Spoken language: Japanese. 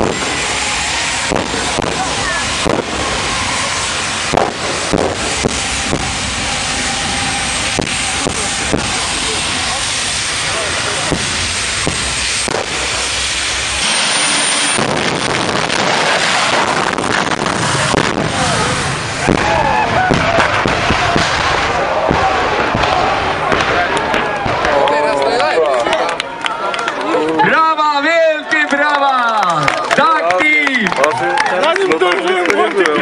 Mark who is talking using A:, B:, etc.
A: you
B: Zanim dożyłem,